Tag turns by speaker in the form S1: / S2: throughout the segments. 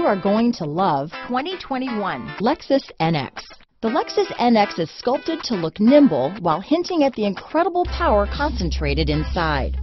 S1: you are going to love 2021 Lexus NX. The Lexus NX is sculpted to look nimble while hinting at the incredible power concentrated inside.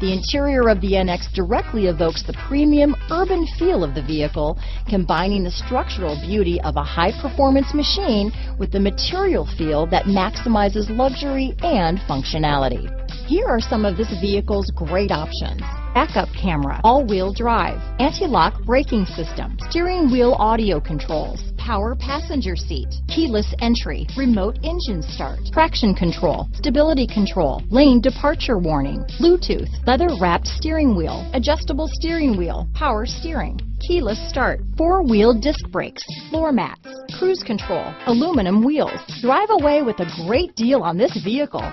S1: The interior of the NX directly evokes the premium urban feel of the vehicle, combining the structural beauty of a high-performance machine with the material feel that maximizes luxury and functionality. Here are some of this vehicle's great options. Backup camera, all-wheel drive, anti-lock braking system, steering wheel audio controls, power passenger seat, keyless entry, remote engine start, traction control, stability control, lane departure warning, Bluetooth, leather wrapped steering wheel, adjustable steering wheel, power steering, keyless start, four-wheel disc brakes, floor mats, cruise control, aluminum wheels. Drive away with a great deal on this vehicle.